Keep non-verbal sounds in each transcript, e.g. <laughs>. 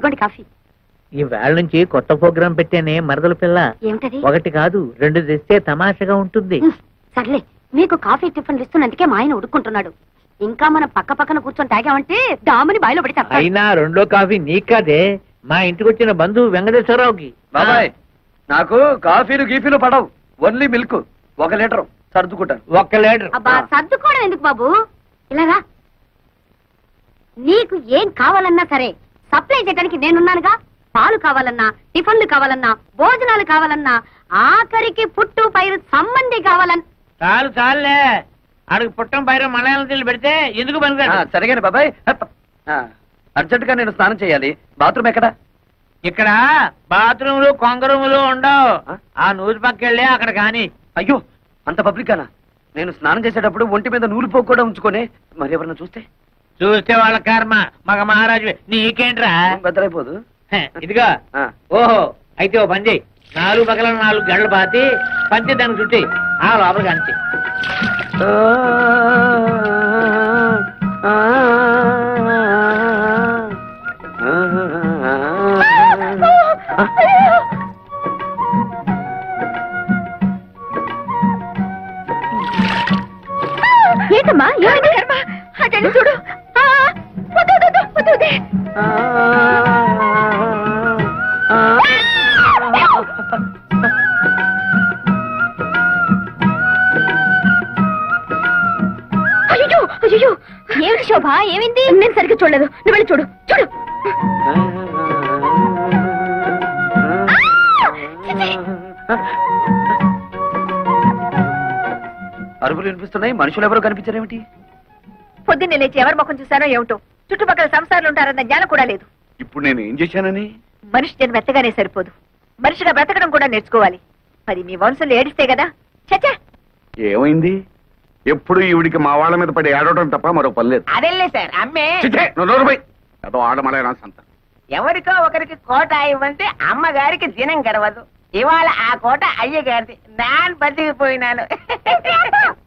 ఇదిగోండి కాఫీ. ఈ వేళ నుంచి కొత్త ప్రోగ్రాం పెట్టానే మరదల పిల్ల. ఏమిటది? ఒకటి కాదు రెండు తెస్తే తమాషగా ఉంటుంది. సర్లే మీకు కాఫీ టిఫిన్లు ఇస్తున్నందుకే మా ఆయన ఉడుకుంటున్నాడు ఇంకా మనం పక్క పక్కన కూర్చొని తాగామంటే దాముని బాయిలో పడి తప్ప అయినా రెండో కాఫీ నీకు కాదే మా ఇంటికి వచ్చిన బంధువు వెంకటేశ్వరరావుకి. బాబాయ్ నాకు కాఫీలు గీఫీలు పడవు. ఓన్లీ మిల్క్ ఒక లీటర్ సర్దుకుంటాను. ఒక్క లీటర్. అబ్బా సర్దుకోవడం ఎందుకు బాబు? ఇలాగా నీకు ఏం కావాలన్నా సరే సప్లై చేయడానికి నేనున్నానుగా. పాలు కావాలన్నా టిఫిన్లు కావాలన్నా భోజనాలు కావాలన్నా ఆఖరికి పుట్టు పైరు సంబంధి కావాలన్నా చాలు చాలులే. అడుగు పుట్టం మలయాళం నీళ్ళు పెడితే ఎందుకు సరిగానే బాబాయ్. అర్జెంట్గా నేను స్నానం చేయాలి. బాత్రూమ్ ఎక్కడ? ఇక్కడ బాత్రూములు కొంగరూములు ఉండవు. ఆ? నూరు పక్కెళ్ళి అక్కడ కానీ అయ్యో అంత పబ్లిక్ అనా నేను స్నానం చేసేటప్పుడు ఒంటి మీద నూలు పోగు కూడా ఉంచుకొని మరి ఎవరన్నా చూస్తే? చూస్తే వాళ్ళ కర్మ మగ మహారాజు నీకేంట్రా బెదరైపోదు హ, ఇదిగో. ఓహో అయితే ఓ పని చెయ్యి నాలుగు పక్కల నాలుగు గంటలు పాతి పంచి దానికి చుట్టి ఆ లోపల కానిచ్చి ఏంటమ్మా చూడు వద్దు. అయ్యో అయ్యో ఏమిటి శోభ? ఏమైంది? నేను సరిగ్గా చూడలేదు. నువ్వు వెళ్ళి చూడు. చూడు. అరుపులు వినిపిస్తున్నాయి. మనుషులు ఎవరో కనిపించారేమిటి? పొద్దున్నే లేచి ఎవరి ముఖం చూశానో ఏమిటో. చుట్టుపక్కల సంసారాలు ఉంటారన్న జ్ఞానం కూడా లేదు. ఇప్పుడు నేను ఏం చేశానని? మనిషి జన్మ ఎత్తగానే సరిపోదు. మనిషిగా బ్రతకడం కూడా నేర్చుకోవాలి. మరి మీ వంశంలో ఏడిస్తే కదా? చచ్చా! ఏమైంది? ఎప్పుడు ఈవిడికి మా వాళ్ళ మీద పడి ఏడవడం తప్ప మరో పని లేదు. అదెల్లే సార్ అమ్మే! నువ్వు నోరు పోయి. సంత. ఎవరికో ఒకరికి కోట ఇవ్వంటే అమ్మగారికి దినం గడవదు. ఇవాళ ఆ కోట అయ్యగారిది. నాన్ బతికిపోయినాను. <laughs>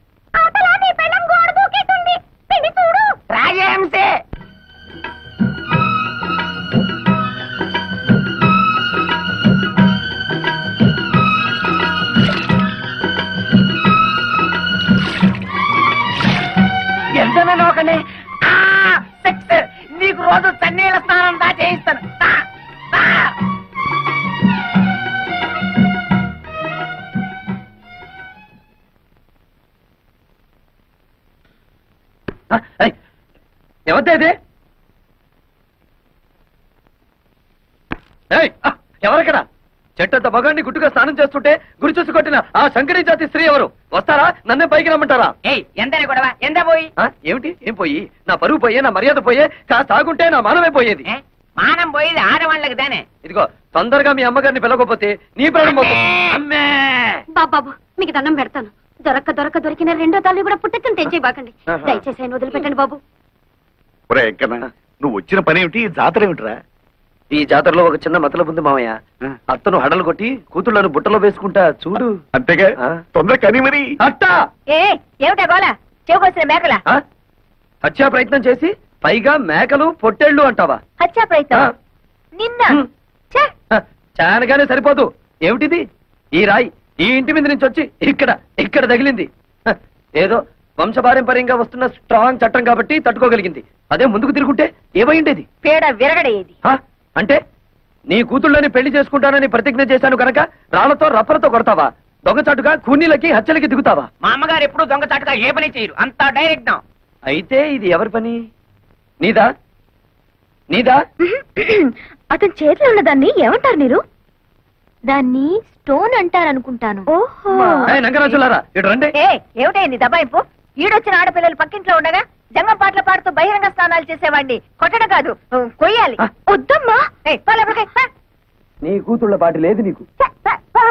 నిజమే నోకండి నీకు రోజు తన్నీళ్ళ స్నానం దా చేయిస్తాను. దా, దా. ఎవరిదే ఇది చెట్టంత మగాన్ని గుట్టుగా స్నానం చేస్తుంటే గురి చూసి కొట్టిన ఆ శంకరీ జాతి స్త్రీ ఎవరు? వస్తారా? నన్నే పైకి రమ్మంటారా? ఏయ్ ఎంతనే గొడవ. ఎంత పోయి? ఆ, ఏమిటి? ఏం పోయి? నా పరువు పోయే నా మర్యాద పోయే కాస్త ఆగుంటే నా మానమే పోయేది. ఏ? మానం పోయేది ఆడవాళ్ళకి దానే ఇదిగో తొందరగా మీ అమ్మగారిని పిలవకపోతే నీ ప్రాణం పోతుంది. అమ్మే! బాబాబు మీకు దండం పెడతాను. దొరక్క దొరక్క దొరికిన రెండో తల్లి కూడా పుట్టకని తెంచేయబాకండి ఆహా. దయచేసి ఆయన వదిలిపెట్టండి బాబు. ఒరే నువ్వు వచ్చిన పని ఏమిటి ఈ జాతర ఏమిటిరా? ఈ జాతరలో ఒక చిన్న మతలబు ఉంది మామయ్య. అత్తను హడలు కొట్టి కూతుళ్ళను బుట్టలో వేసుకుంటా చూడు. అంతేగా? ఆ. తొందర కని మరి. అట్టా! ఏ ఏమిటా గోల? చెవుకొచ్చిన మేకల? హత్యా ప్రయత్నం చేసి పైగా మేకలు పొట్టేళ్ళు అంటావా? హత్యా. ప్రయత్నం? నిన్న? చానగానే సరిపోదు. ఏమిటిది? ఈ రాయి ఈ ఇంటి మీద నుంచి వచ్చి ఇక్కడ ఇక్కడ తగిలింది. ఏదో వంశపారంపర్యంగా వస్తున్న స్ట్రాంగ్ చట్టం కాబట్టి తట్టుకోగలిగింది. అదే ముందుకు తిరుగుంటే ఏమైండేది? పేడ విరగడేది? అంటే నీ కూతుళ్ళని పెళ్ళి చేసుకుంటానని ప్రతిజ్ఞ చేశాను కనుక రాళ్ళతో రప్పలతో కొడతావా? దొంగచాటుగా కూనీలకి హత్యలకి దిగుతావా? మా అమ్మగారు ఎప్పుడు దొంగచాటుగా ఏ పని చేయరు. అంతా డైరెక్ట్ అయితే ఇది ఎవరి పని? నీదా? నీదా? అతని చేతిలో ఉన్న దాన్ని ఏమంటారు మీరు? దాన్ని స్టోన్ అంటారు అనుకుంటాను ఓహో ఏయ్, నంగరాజులారా ఇటు రండి. ఏ ఏమిటే నీ దబాయింపు? ఈడొచ్చిన ఆడపిల్లలు పక్కింట్లో ఉండగా జంగం పాటలు పాడుతూ బహిరంగ స్నానాలు చేసేవాడిని కొట్టడం కాదు కొయ్యాలి. వద్దమ్మా. నీ కూతుళ్ళ పాటి లేదు నీకు.